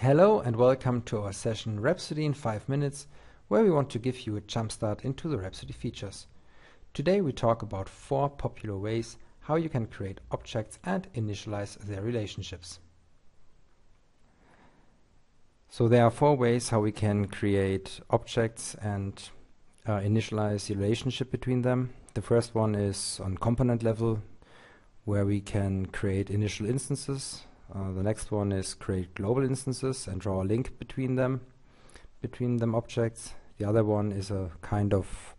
Hello and welcome to our session Rhapsody in 5 minutes where we want to give you a jumpstart into the Rhapsody features. Today we talk about four popular ways how you can create objects and initialize their relationships. So there are four ways how we can create objects and uh, initialize the relationship between them. The first one is on component level where we can create initial instances. Uh, the next one is create global instances and draw a link between them, between them objects. The other one is a kind of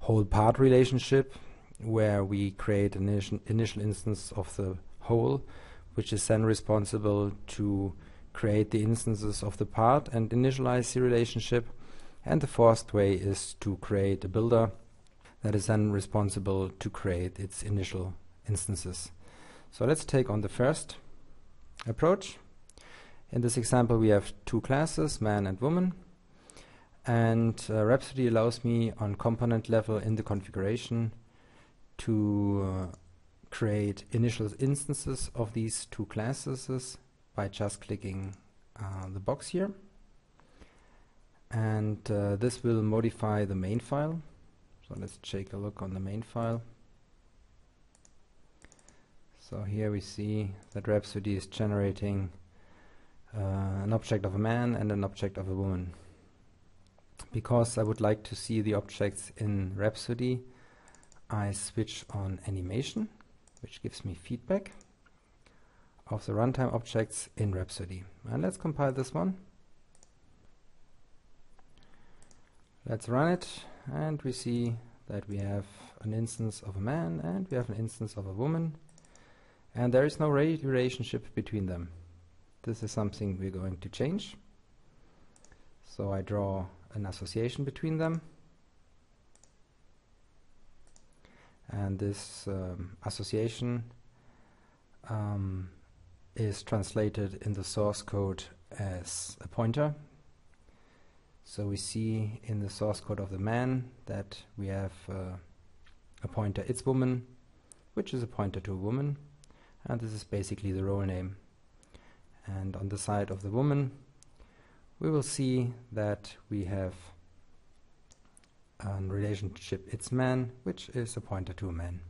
whole part relationship where we create an initial, initial instance of the whole, which is then responsible to create the instances of the part and initialize the relationship. And the fourth way is to create a builder that is then responsible to create its initial instances. So let's take on the first approach. In this example we have two classes, man and woman. And uh, Rhapsody allows me on component level in the configuration to uh, create initial instances of these two classes by just clicking uh, the box here. And uh, this will modify the main file. So let's take a look on the main file. So here we see that Rhapsody is generating uh, an object of a man and an object of a woman. Because I would like to see the objects in Rhapsody, I switch on animation, which gives me feedback of the runtime objects in Rhapsody. And let's compile this one. Let's run it, and we see that we have an instance of a man and we have an instance of a woman and there is no relationship between them. This is something we're going to change. So I draw an association between them. And this um, association um, is translated in the source code as a pointer. So we see in the source code of the man that we have uh, a pointer its woman, which is a pointer to a woman and this is basically the role name. And on the side of the woman we will see that we have a relationship. Its man which is a pointer to a man.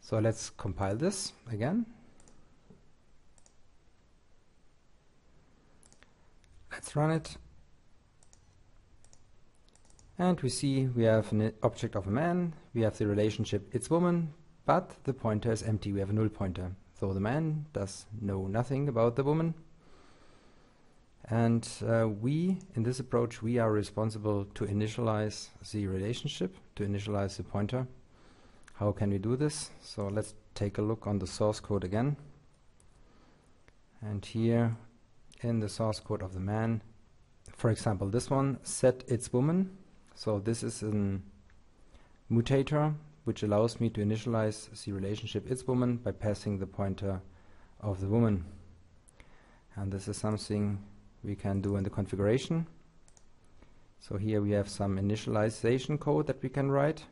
So let's compile this again. Let's run it. And we see we have an object of a man. We have the relationship. Its woman but the pointer is empty, we have a null pointer. So the man does know nothing about the woman. And uh, we, in this approach, we are responsible to initialize the relationship, to initialize the pointer. How can we do this? So let's take a look on the source code again. And here in the source code of the man, for example, this one, set its woman. So this is a mutator which allows me to initialize the relationship its woman by passing the pointer of the woman. And this is something we can do in the configuration. So here we have some initialization code that we can write.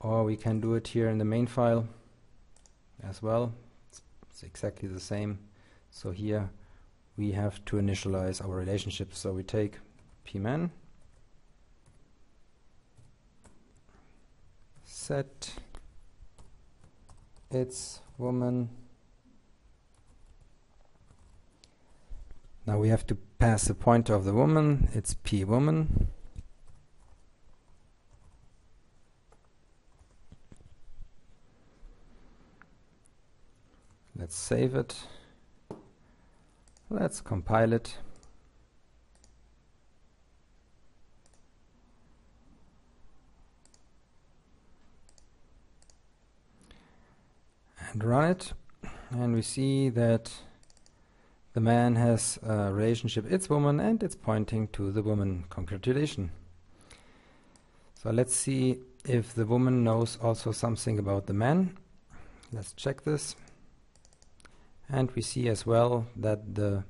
Or we can do it here in the main file as well. It's, it's exactly the same. So here we have to initialize our relationship. So we take pman set its woman. Now we have to pass the pointer of the woman. It's p woman. Let's save it. Let's compile it and run it and we see that the man has a relationship its woman and it's pointing to the woman. Congratulations. So let's see if the woman knows also something about the man. Let's check this. And we see as well that the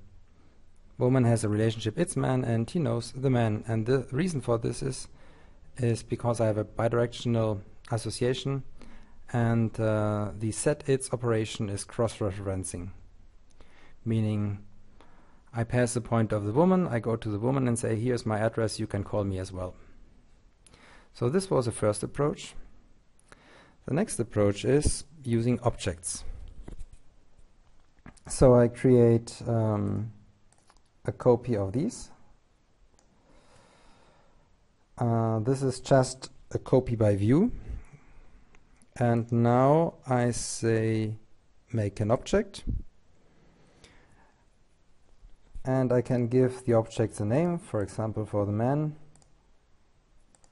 woman has a relationship its man and he knows the man. And the reason for this is is because I have a bidirectional association and uh, the set its operation is cross-referencing, meaning I pass the point of the woman, I go to the woman and say, here's my address, you can call me as well. So this was the first approach. The next approach is using objects. So I create um, a copy of these. Uh, this is just a copy by view. And now I say make an object. And I can give the object a name, for example, for the man.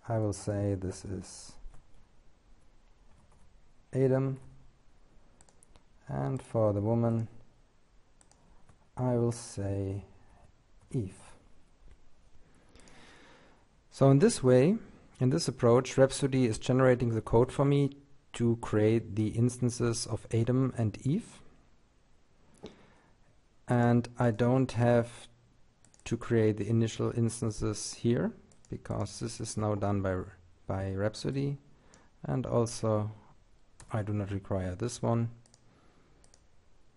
I will say this is Adam. And for the woman, I will say Eve. So in this way, in this approach, Rhapsody is generating the code for me to create the instances of Adam and Eve. And I don't have to create the initial instances here because this is now done by, by Rhapsody. And also I do not require this one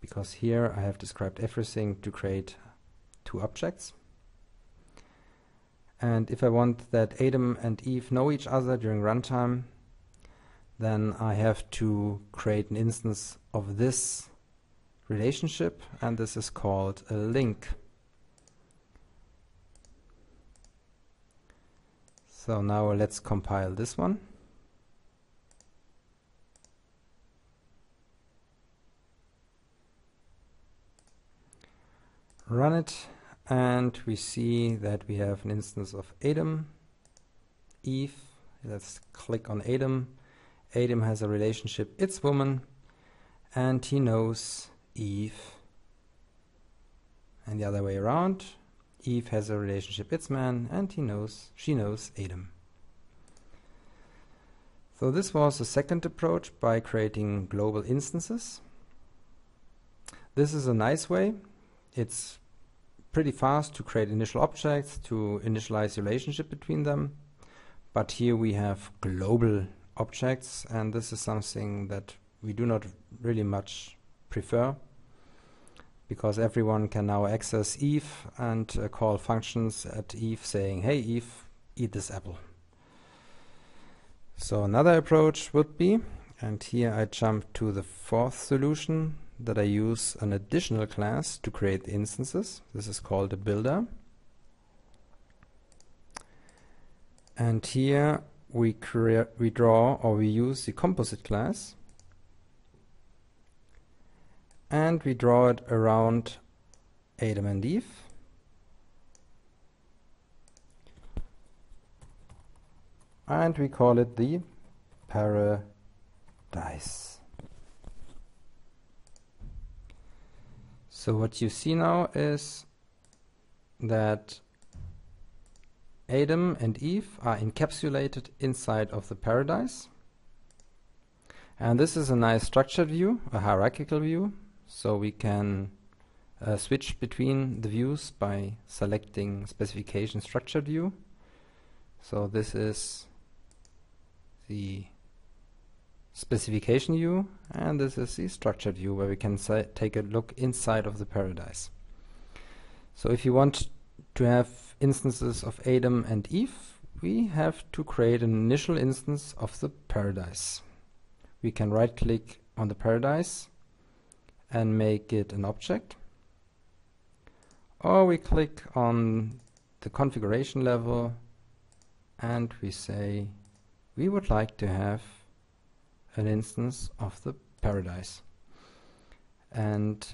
because here I have described everything to create two objects. And if I want that Adam and Eve know each other during runtime, then I have to create an instance of this relationship, and this is called a link. So now let's compile this one. Run it, and we see that we have an instance of Adam, Eve. Let's click on Adam. Adam has a relationship, it's woman, and he knows Eve. And the other way around, Eve has a relationship, it's man, and he knows, she knows Adam. So this was the second approach by creating global instances. This is a nice way it's pretty fast to create initial objects, to initialize relationship between them. But here we have global objects, and this is something that we do not really much prefer because everyone can now access Eve and uh, call functions at Eve saying, hey Eve, eat this apple. So another approach would be, and here I jump to the fourth solution, that I use an additional class to create instances. This is called a builder. And here we create, we draw or we use the composite class and we draw it around Adam and Eve. And we call it the paradise. So what you see now is that Adam and Eve are encapsulated inside of the paradise. And this is a nice structured view, a hierarchical view. So we can uh, switch between the views by selecting specification structured view. So this is the specification view and this is the structured view where we can take a look inside of the paradise. So if you want to have instances of Adam and Eve we have to create an initial instance of the paradise. We can right click on the paradise and make it an object or we click on the configuration level and we say we would like to have an instance of the paradise. And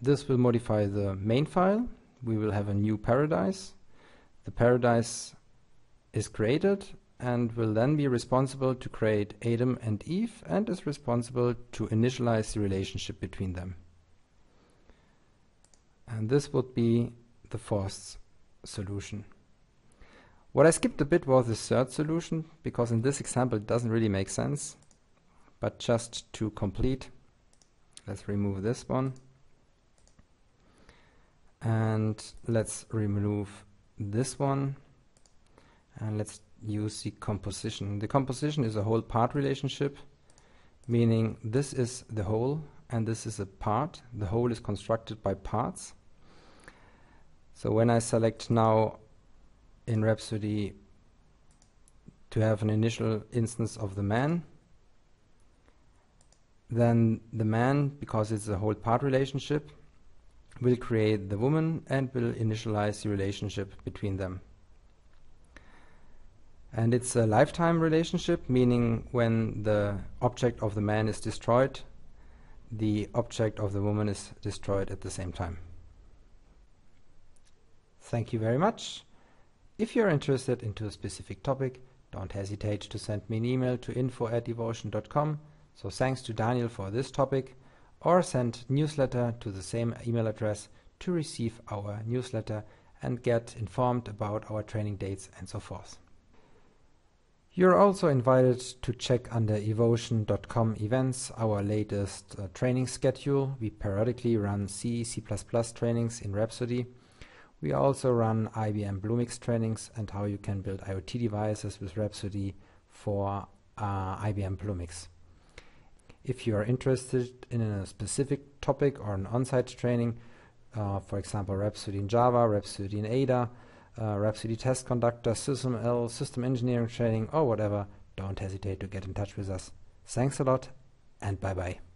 this will modify the main file. We will have a new paradise. The paradise is created and will then be responsible to create Adam and Eve and is responsible to initialize the relationship between them. And this would be the fourth solution. What I skipped a bit was the third solution because in this example it doesn't really make sense but just to complete let's remove this one and let's remove this one and let's use the composition the composition is a whole part relationship meaning this is the whole and this is a part. The whole is constructed by parts. So when I select now in Rhapsody to have an initial instance of the man, then the man, because it's a whole part relationship, will create the woman and will initialize the relationship between them. And it's a lifetime relationship, meaning when the object of the man is destroyed, the object of the woman is destroyed at the same time. Thank you very much. If you're interested into a specific topic, don't hesitate to send me an email to info at evocean.com. So thanks to Daniel for this topic, or send newsletter to the same email address to receive our newsletter and get informed about our training dates and so forth. You're also invited to check under evocean.com events our latest uh, training schedule. We periodically run C, C++ trainings in Rhapsody. We also run IBM Bluemix trainings and how you can build IoT devices with Rhapsody for uh, IBM Bluemix. If you are interested in a specific topic or an on-site training, uh, for example Rhapsody in Java, Rhapsody in Ada, uh, Rhapsody Test Conductor, SysML, System Engineering Training, or whatever, don't hesitate to get in touch with us. Thanks a lot, and bye bye.